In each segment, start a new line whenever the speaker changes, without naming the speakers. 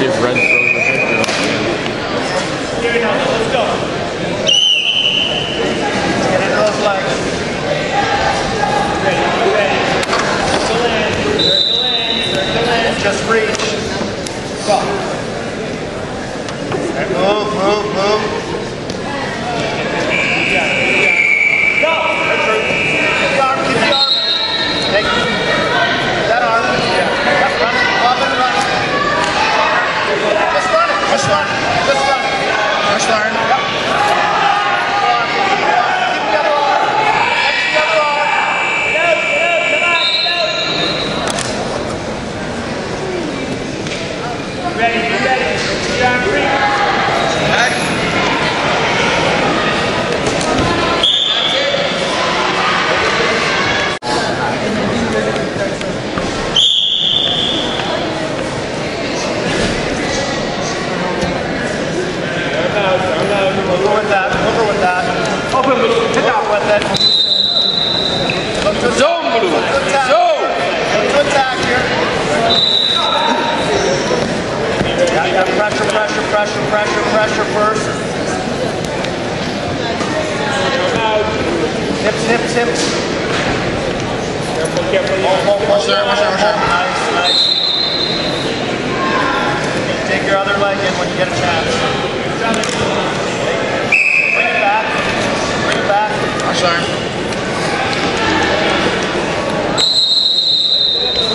see if Red throws the picture up.
Here we go. Let's go. Get into those legs. Ready, ready. Circle in, circle in, circle in. Just reach. Go. Move, move, move. Go. Keep the arm, keep the arm. Take that arm. That's run it. Up and run. Just run it. Just Just it.
Push learn.
Yep. Pressure, pressure, first. Hips, hips, hips. Careful, careful. Hold, hold, hold.
Watch there, watch there, watch there.
Nice, nice. Take your other leg in when you get a chance. Bring it back. Bring it back.
Push learn.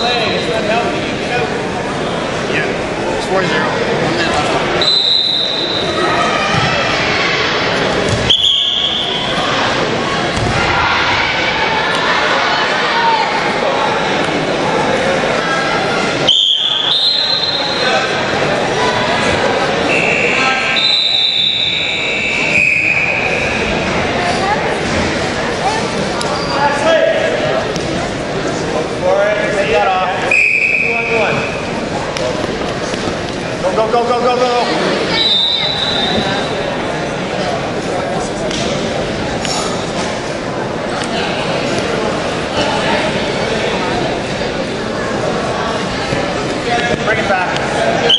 Leg, it's not healthy. You get out.
Yeah. It's 4
Go, go, go. Bring it back.